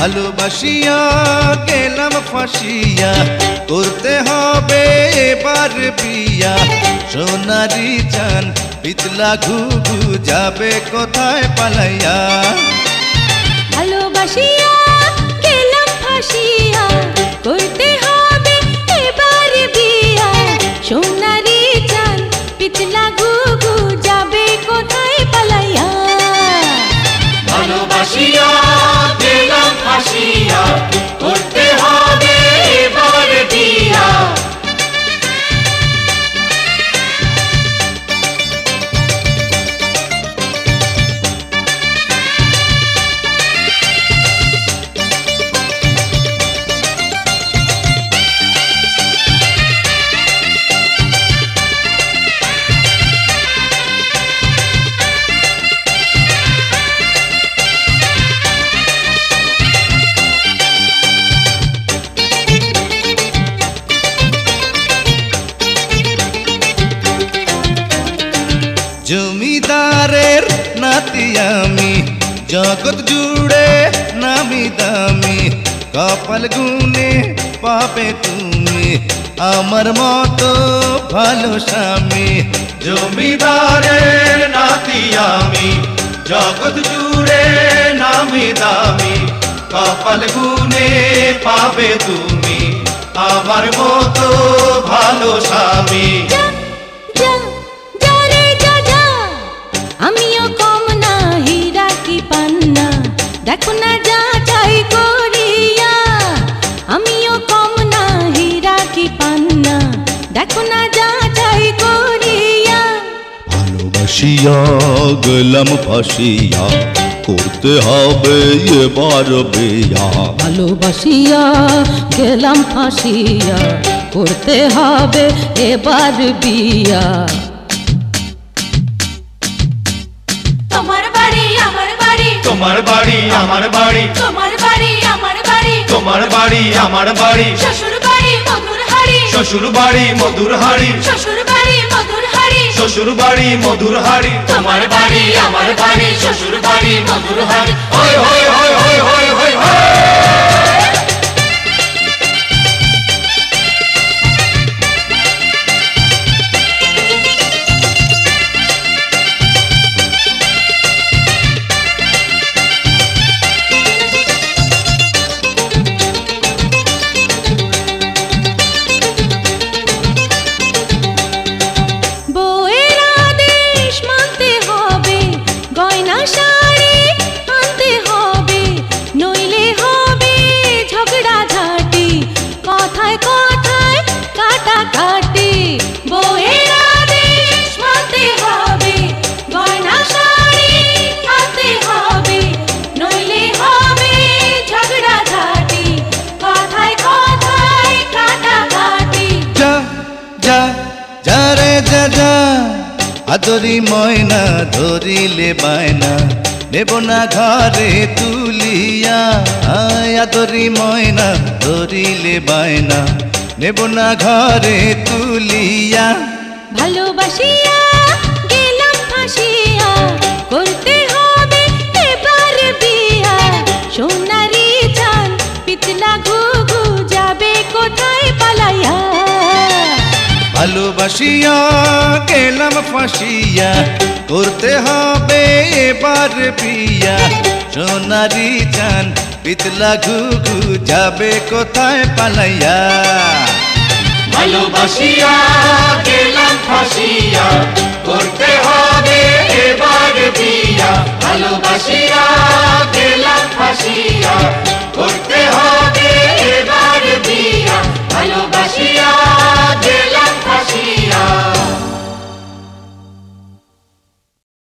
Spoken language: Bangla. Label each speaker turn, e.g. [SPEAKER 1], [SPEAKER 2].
[SPEAKER 1] ভালোবাসিয়া, গেলাম ফাঁসিয়া, করতে হবে এবার বিয়া। সোনারি চান, পিতলা ঘুঘু যাবে কোথায় পালাইয়া?
[SPEAKER 2] ভালোবাসিয়া, গেলাম ফাঁসিয়া, করতে
[SPEAKER 1] জমিদারের নাতি আমি। জগৎ জুড়ে নামি দামি। কপাল গুনে পাবে তুমি আমার মতো ভালো স্বামী।
[SPEAKER 3] জমিদারের নাতি আমি। জগৎ জুড়ে নামি দামি। কপাল গুনে পাবে তুমি আমার মতো
[SPEAKER 2] করিয়া আমিও কম না হীরা কি পান্না। দেখো না যা চাই করিয়া।
[SPEAKER 1] ভালোবাসিয়া গেলাম ফাঁসিয়া করতে হবে এবার বিয়া।
[SPEAKER 2] ভালোবাসিয়া গেলাম ফাঁসিয়া করতে হবে এবার বিয়া।
[SPEAKER 4] তোমার বাড়ি আমার বাড়ি।
[SPEAKER 3] তোমার বাড়ি আমার বাড়ি।
[SPEAKER 4] তোমার বাড়ি আমার বাড়ি। শ্বশুর বাড়ি মধুর হাড়ি।
[SPEAKER 3] শ্বশুর বাড়ি মধুর হাড়ি।
[SPEAKER 4] শ্বশুর বাড়ি মধুর হাড়ি।
[SPEAKER 3] শ্বশুর বাড়ি মধুর হাড়ি। তোমার বাড়ি আমার বাড়ি। শ্বশুর বাড়ি মধুর হাড়ি। হয় হয় হয় হয় হয়।
[SPEAKER 1] যা আদরি ময়না, ধরিলে বায়না, নেব না ঘরে তুলিয়া। আদরি ময়না, ধরিলে বায়না, নেব না ঘরে তুলিয়া।
[SPEAKER 2] ভালোবাসিয়া
[SPEAKER 1] ভালোবাসিয়া, গেলাম ফাঁসিয়া, করতে হবে এবার বিয়া। সোনারি চান, পিতলা ঘুঘু যাবে কোথায় পালাইয়া?
[SPEAKER 3] ভালোবাসিয়া, গেলাম ফাঁসিয়া, করতে হবে এবার বিয়া। ভালোবাসিয়া, গেলাম ফাঁসিয়া